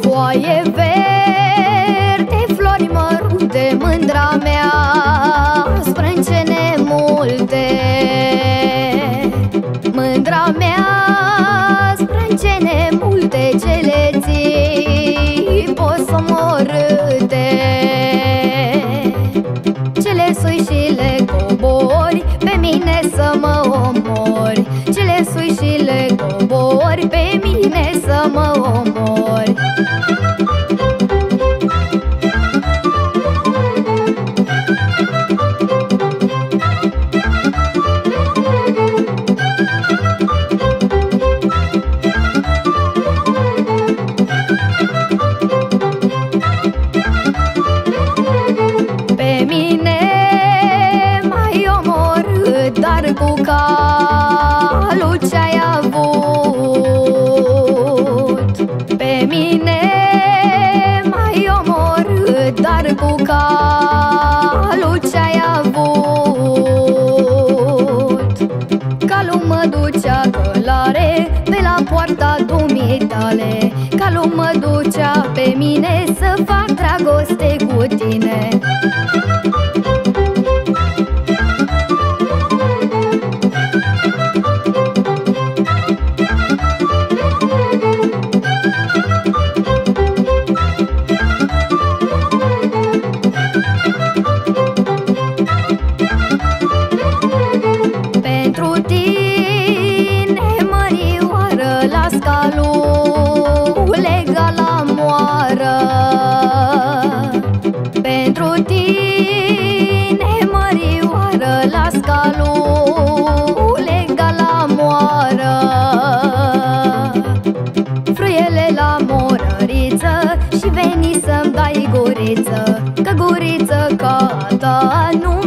Foaie verde, flori mărunte, mândra Mândra mea Sprâncene multe ce le ții Posomorâte Ce le sui și le cobori Pe mine să mă omori. Ce le sui și le cobori Pe mine să mă omori calul ce-ai avut. Calul mă ducea călare Pe la poarta dumitale Calul mă ducea pe mine Să fac dragoste cu tine goriță, că goriță, că ta nu